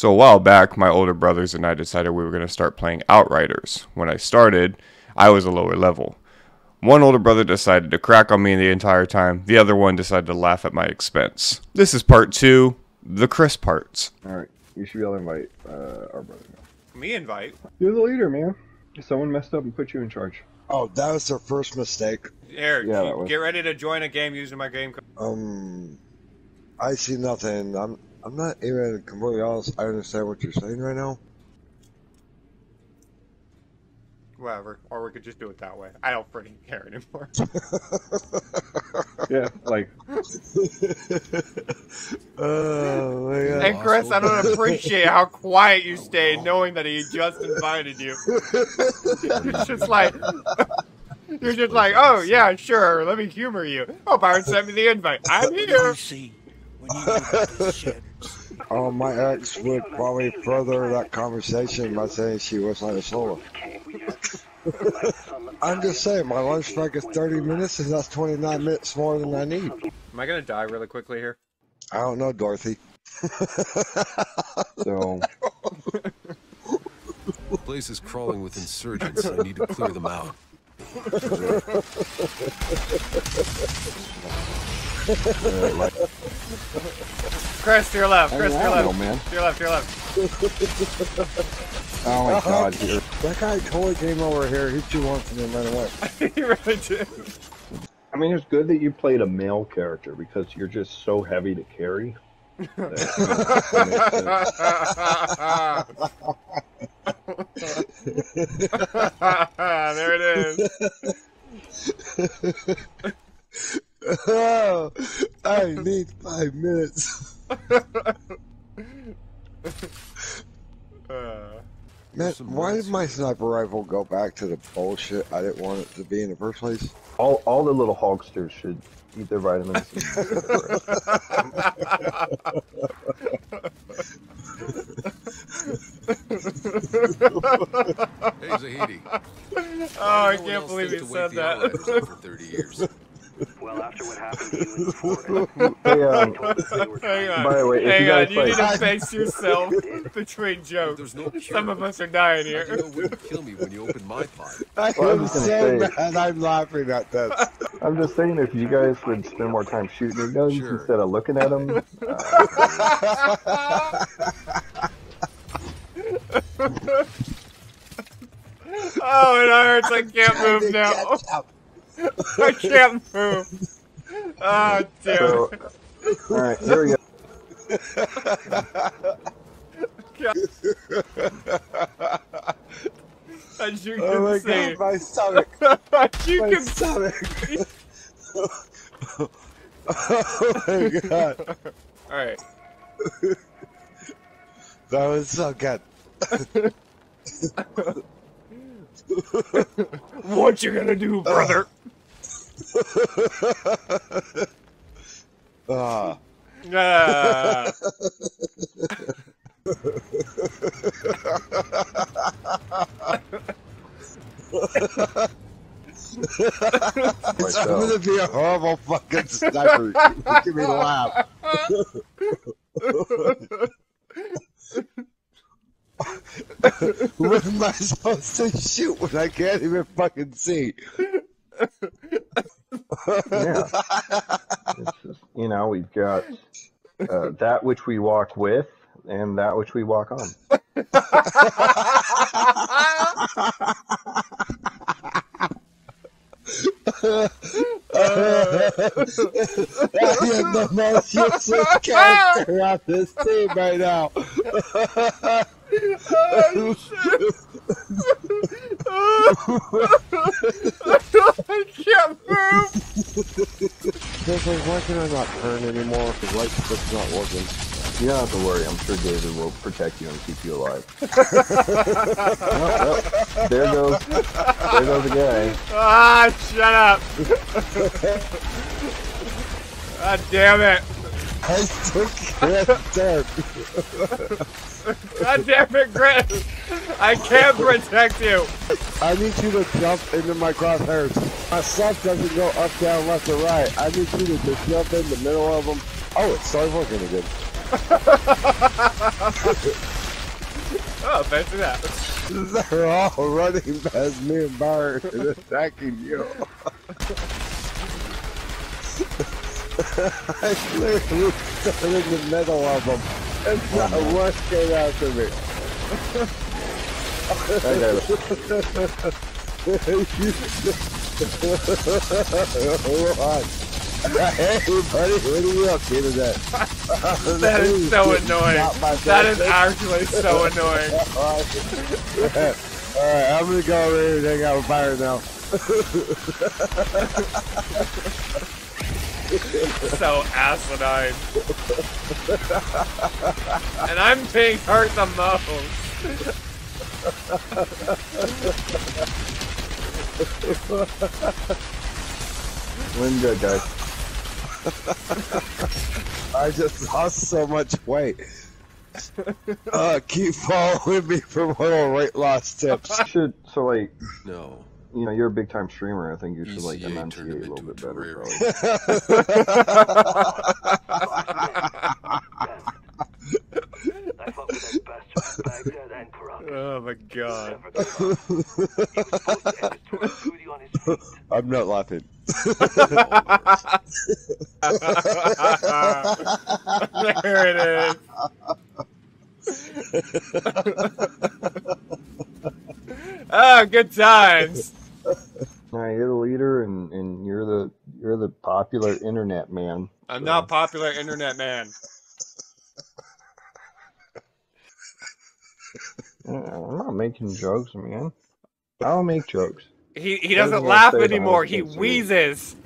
So a while back, my older brothers and I decided we were going to start playing Outriders. When I started, I was a lower level. One older brother decided to crack on me the entire time, the other one decided to laugh at my expense. This is part two, the Chris parts. Alright, you should be able to invite uh, our brother now. Me invite? You're the leader, man. Someone messed up and put you in charge. Oh, that was their first mistake. Eric, Yeah, get ready to join a game using my game code. Um, I see nothing. I'm I'm not even completely honest. I understand what you're saying right now. Whatever. Or we could just do it that way. I don't freaking care anymore. Yeah, like, oh my god. And Chris, I don't appreciate how quiet you oh, stayed knowing that he just invited you. It's just like you're just like, oh yeah, sure, let me humor you. Oh, Byron sent me the invite. I'm here. Oh, my ex would probably further that conversation by saying she was not a solo. I'm just saying, my lunch break is 30 minutes, and that's 29 minutes more than I need. Am I gonna die really quickly here? I don't know, Dorothy. so, The place is crawling with insurgents. I need to clear them out. Uh, like, Chris, to your left. I Chris, to your left. know, man. To your left. To your left. Oh my god, you're, That guy totally came over here, hit you once, and then ran away. he really did. I mean, it's good that you played a male character because you're just so heavy to carry. there it is. oh, I need five minutes. Uh, Man, why did my sniper rifle go back to the bullshit I didn't want it to be in the first place? all, all the little hogsters should eat their vitamins. Hey, Zahidi. oh, I can't believe you said that. For 30 years. Well, after what happened to you in Florida, hey, um, told us they were Hang on. By the way, if Hang you guys on, you need to face yourself between jokes. There's no. Some of us are dying You here. know, it wouldn't kill me when you opened my pot. I well, am was gonna so say- mad I'm laughing at this. I'm just saying, if you guys would spend more time shooting your guns Sure. instead of looking at them, Oh, it hurts. I can't move now. I can't move. Ah, oh, dude. so, all right, here we go. As you Oh my see. god, my stomach. As you My can stomach. oh my god. Alright. That was so good. What you gonna do, brother? Ah. Ah. It's gonna be a horrible fucking sniper. Give me a laugh. What am I supposed to shoot when I can't even fucking see? Yeah. Just, you know, we've got uh, that which we walk with and that which we walk on. I am the most useless character on this team right now. I can't move. Like, why can I not turn anymore? Because light stick's not working. You don't have to worry. I'm sure David will protect you and keep you alive. Oh, oh, there goes, there goes the guy. Ah, shut up. God damn it. I still can't. God damn it, Chris. I can't protect you. I need you to jump into my crosshairs. My stuff doesn't go up, down, left, or right. I need you to just jump in the middle of them. Oh, it started working again. Oh, fancy that. They're all running past me and Bart and attacking you. I literally stood in the middle oh, of them and not one came after me. I got it. Hold. Hey, buddy, what are you up to today? That is so annoying. That is actually so annoying. Alright, I'm gonna go over here and hang out with Byron now. So asinine. and I'm being hurt the most. Win good, guys. I just lost so much weight. Uh, keep following me for more weight loss tips. Should so like No. You know you're a big time streamer. I think you should like ECA enunciate a little bit better. terrorist. I fought with the best of Baghdad and Quran. Oh my god. Never give up. He was supposed to end his tour with Rudy on his feet. I'm not laughing. there it is. Ah, good times. Now you're the leader, and, and you're the you're the popular internet man. I'm not popular internet man. I'm not making jokes, man. I don't make jokes. He he I was doesn't laugh anymore. He can't wheezes.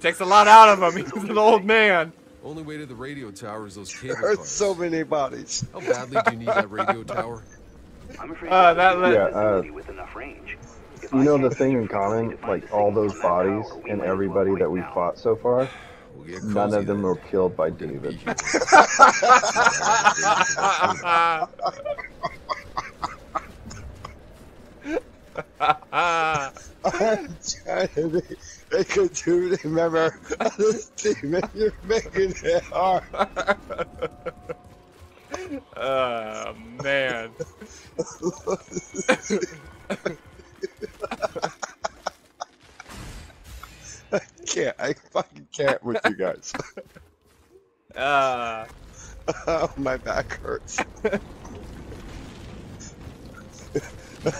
Takes a lot out of him. He's an old man. Only way to the radio tower is those cable There's cars. so many bodies. How badly do you need that radio tower? I'm afraid Uh, that that Yeah, a uh, facility with enough range. If You know the thing in common, like all those on that tower, bodies and might as well everybody that we've fought so far, none of them were killed by Gonna David. here. I'm trying to make, make a dude remember this team and you're making it hard. oh man. I can't. I fucking can't with you guys. Ah. oh, my back hurts.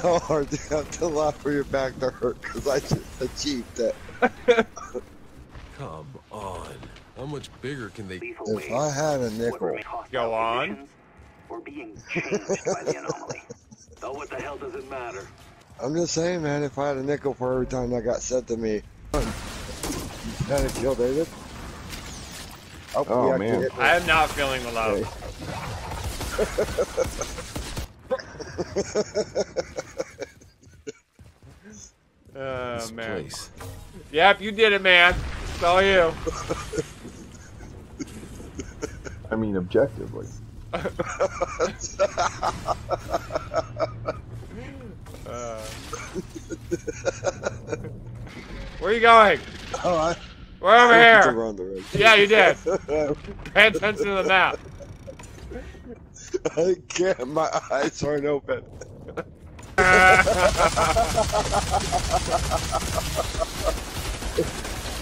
How hard do you have to laugh for your back to hurt? Because I just achieved it. Come on. How much bigger can they Lethal If I had a nickel, Go on. conditions Or being changed by the anomaly. So what the hell does it matter? I'm just saying, man, if I had a nickel for every time that got said to me, you had to kill David? Oh, Oh, man. I am not feeling the love. Oh this man. place? Yep, you did it, man. It's all you. I mean, objectively. Uh. are you going? Oh, I, We're over I here. run the road. Yeah, you did. Pay attention to the map. I can't. My eyes aren't open.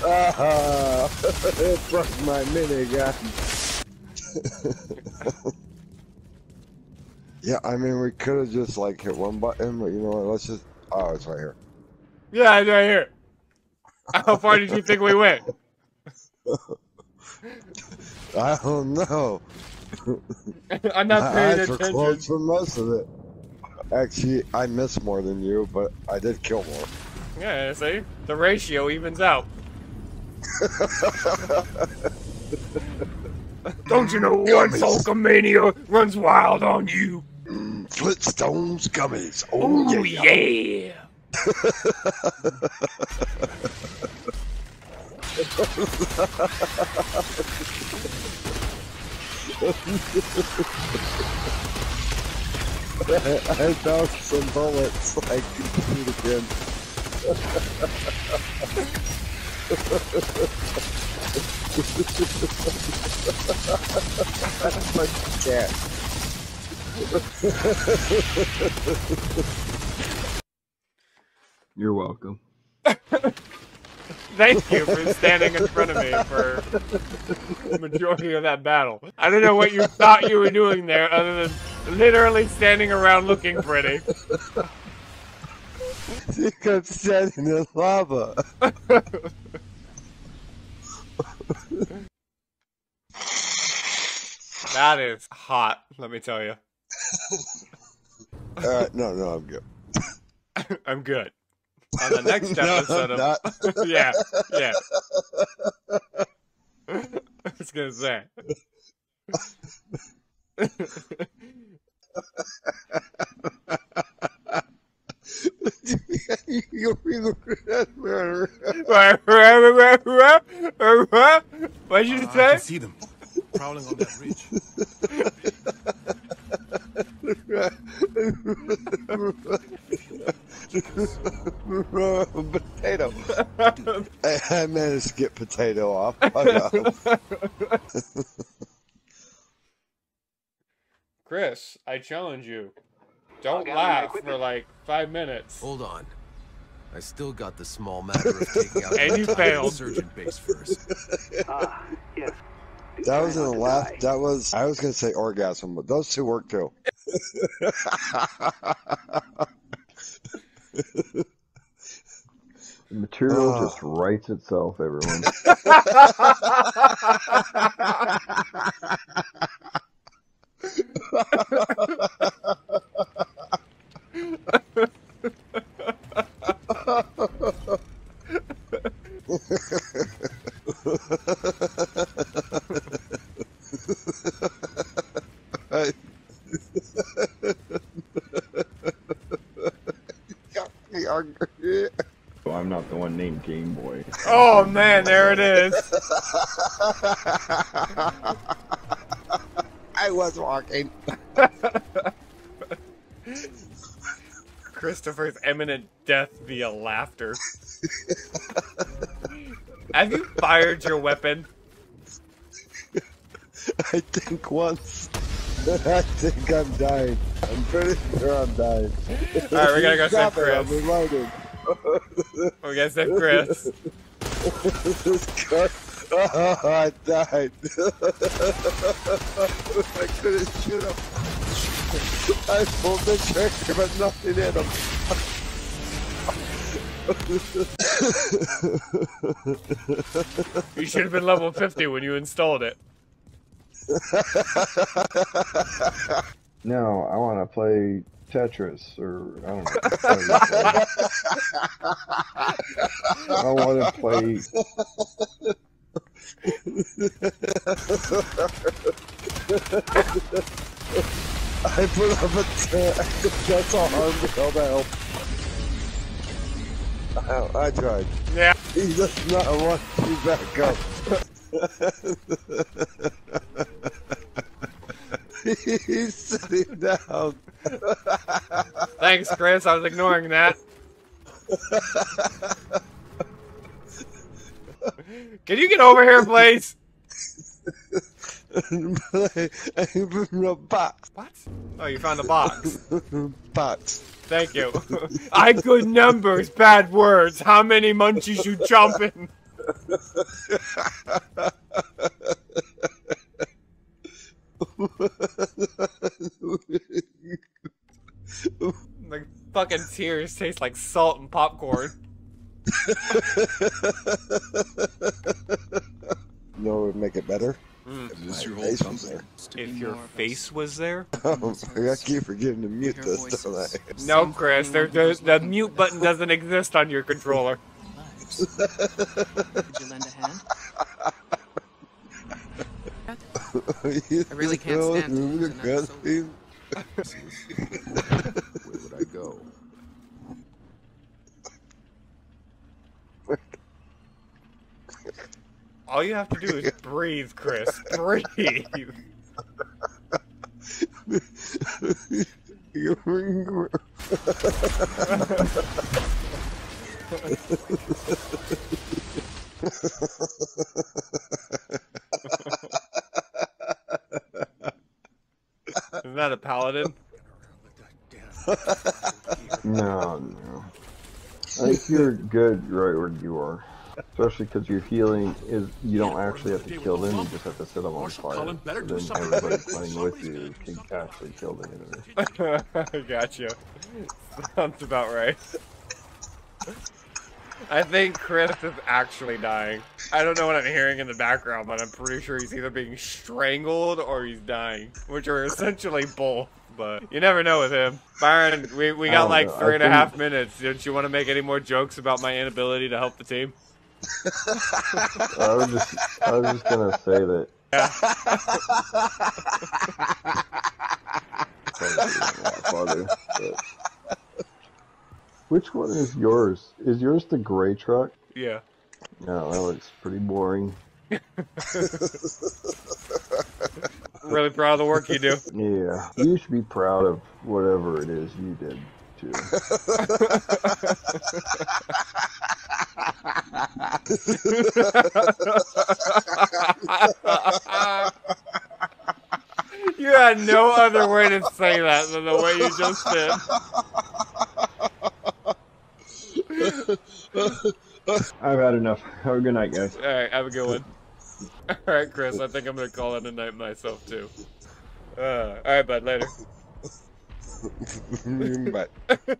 Ah, it broke my minigun. yeah, I mean, we could have just like hit one button, but you know what? Let's just. Oh, it's right here. Yeah, it's right here. How far did you think we went? I don't know. I'm not My paying were attention. closed for most of it. Actually, I missed more than you, but I did kill more. Yeah, see? The ratio evens out. Don't you know one Hulkamania runs wild on you? Flintstones gummies. Oh, Oh, yeah. yeah. I found some bullets, like, shoot again. That's my Cat. You're welcome. Thank you for standing in front of me for the majority of that battle. I don't know what you thought you were doing there other than literally standing around looking pretty. You kept standing in lava. That is hot, let me tell you. Alright, no, no, I'm good. I'm good. On the next No, episode I'm of yeah, yeah. I was gonna say. Finger What'd you Uh, I can see them prowling on that ridge. potato. I, I managed to get potato off. I got- Chris, I challenge you. Don't laugh for like five minutes. Hold on. I still got the small matter of taking out And the you entire failed. insurgent base first. Ah, yes. That was in the to last. That was. I was gonna say orgasm, but those two work too. The material Oh. just writes itself, everyone. I- Got me hungry. So I'm not the one named Game Boy. Oh man, there it is. I was walking. Christopher's imminent death via laughter. Have you fired your weapon? I think once. I think I'm dying. I'm pretty sure I'm dying. Alright, we gotta go save Stop it, I'm Chris. reloading. We gotta save Chris. This car- Oh, I died. I couldn't shoot him. I pulled the trigger, but nothing hit him. You should have been level 50 when you installed it. No, I want to play Tetris, or I don't know. how you say it. I want to play. I put up a tent. That's all harm held out. Oh, I tried. Yeah. He does not want you back up. He's sitting down. Thanks, Chris. I was ignoring that. Can you get over here, please? I a box. What? Oh, you found the box. Box. Thank you. I good numbers, bad words. How many munchies you chomping? Like fucking tears taste like salt and popcorn. No, would make it better. Mm. Is this your whole face was there. If your face was there. Oh, I keep forgetting to mute this, don't I? No, Chris. There, there, the mute button doesn't exist on your controller. Could you lend a hand? I really can't stand to lose another soul. Where would I go? All you have to do is breathe, Chris. Breathe. Isn't that a paladin? No, no. I think you're good right where you are. Especially because your healing is, you don't actually have to kill them, you just have to set them on Marshal fire. Cullen better do then everybody playing with you can actually kill the enemy. gotcha. Sounds about right. I think Chris is actually dying. I don't know what I'm hearing in the background, but I'm pretty sure he's either being strangled or he's dying, which are essentially both. But you never know with him. Byron, we, we got like know. I three and a half think- minutes. Don't you want to make any more jokes about my inability to help the team? I was just, I was just gonna say that. Father, Which one is yours? Is yours the gray truck? Yeah. No, that looks pretty boring. Really proud of the work you do. Yeah, you should be proud of whatever it is you did too. you had no other way to say that than the way you just did. I've had enough. Have a good night, guys. All right, have a good one. All right, Chris. I think I'm gonna call it a night myself too. Uh, all right, bud. Later. but